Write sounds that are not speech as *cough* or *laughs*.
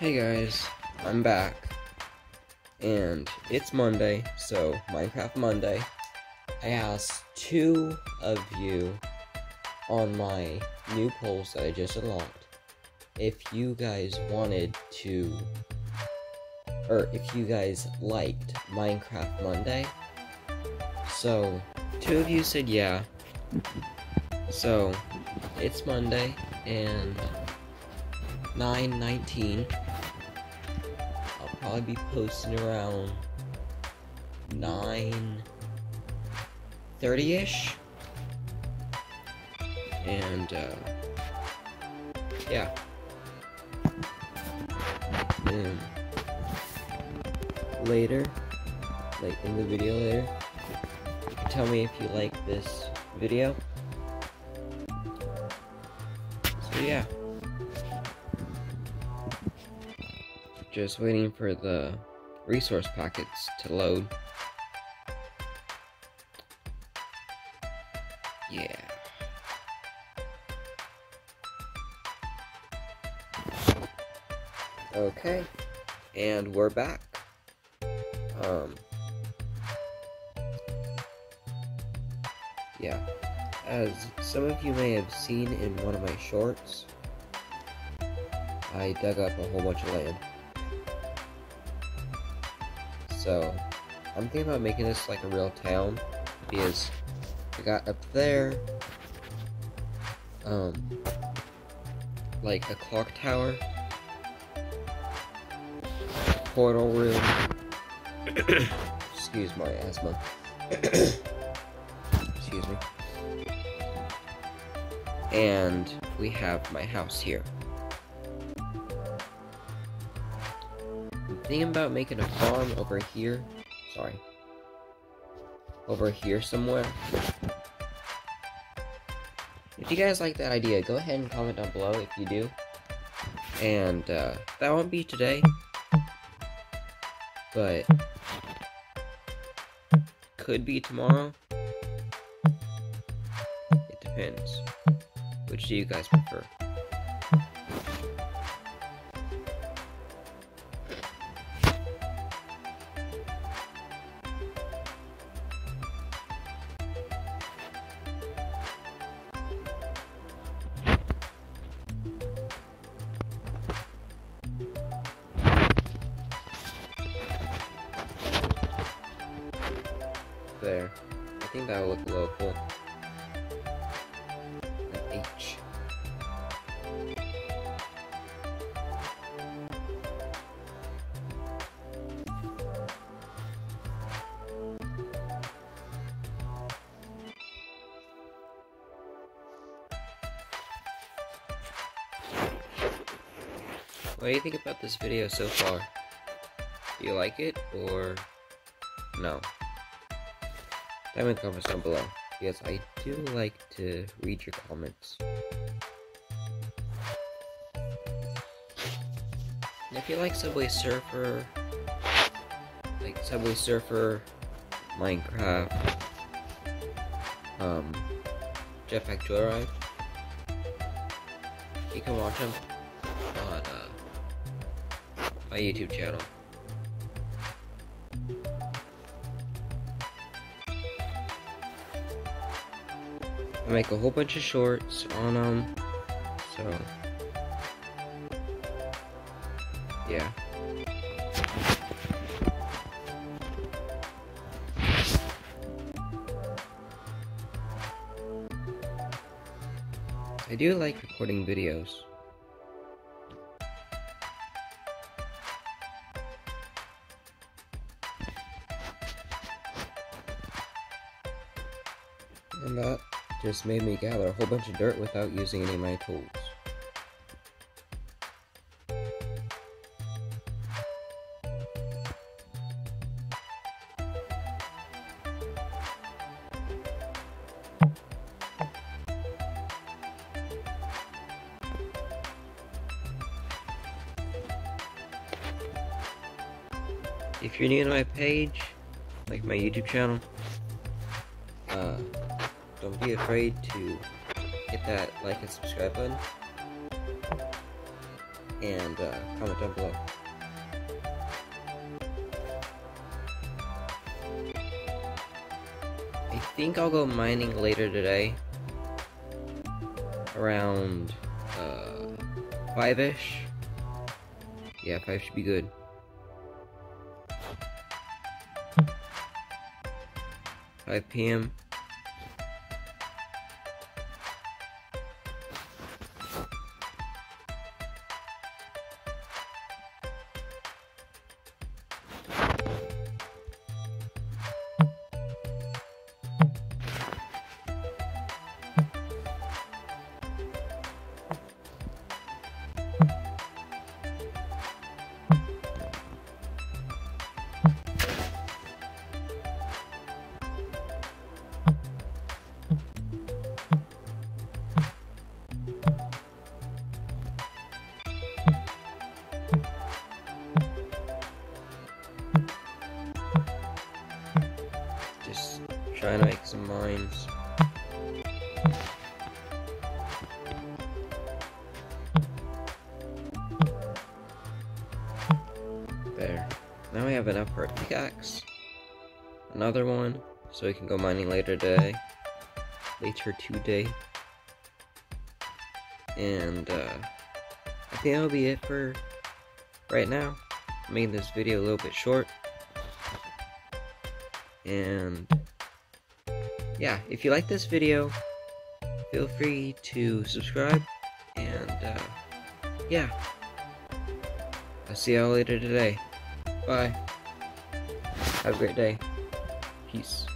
Hey guys, I'm back. And it's Monday, so Minecraft Monday. I asked two of you on my new polls that I just unlocked if you guys wanted to, or if you guys liked Minecraft Monday. So, two of you said yeah. *laughs* So, it's Monday, and 919 I'll probably be posting around 9 30-ish and uh, yeah. Later like in the video later you can tell me if you like this video. So yeah Just waiting for the resource packets to load. Yeah. Okay. And we're back. Um. Yeah. As some of you may have seen in one of my shorts, I dug up a whole bunch of land. So, I'm thinking about making this like a real town because I got up there, um, like a clock tower, portal room. *coughs* Excuse my asthma. *coughs* Excuse me. And we have my house here. Thinking about making a farm over here. Sorry. Over here somewhere. If you guys like that idea, go ahead and comment down below if you do. And uh, that won't be today. But could be tomorrow. It depends. Which do you guys prefer? There. I think that would look cool. An H. What do you think about this video so far? Do you like it, or no? The comments down below, because I do like to read your comments. And if you like Subway Surfer, like Subway Surfer, Minecraft, um, Jetpack Joyride, you can watch them on uh, my YouTube channel. I make a whole bunch of shorts on them, so yeah. I do like recording videos. And that just made me gather a whole bunch of dirt without using any of my tools. If you're new to my page, like my YouTube channel, uh, don't be afraid to hit that like and subscribe button. and uh, comment down below. I think I'll go mining later today. Around uh, 5-ish. Yeah, 5 should be good. Five PM. To make some mines. There. Now we have an a pickaxe. Another one, so we can go mining later today. Later today. And, uh, I think that'll be it for right now. I made this video a little bit short. And, yeah, if you like this video, feel free to subscribe. And, uh, yeah. I'll see y'all later today. Bye. Have a great day. Peace.